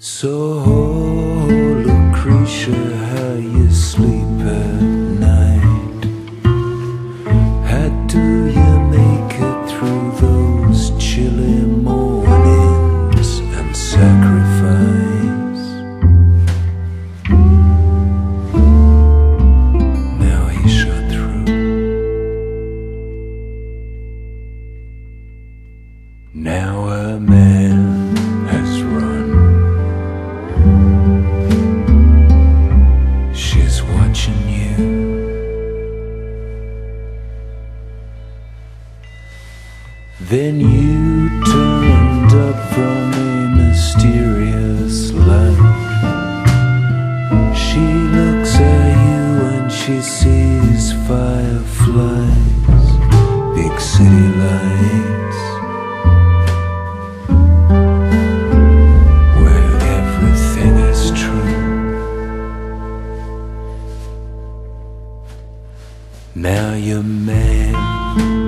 So Then you turned up from a mysterious light. She looks at you and she sees fireflies, big city lights. Where everything is true. Now your man